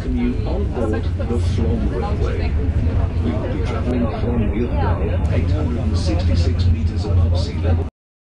welcome you on board the Flom Railway. We will be travelling from Wheeldale, 860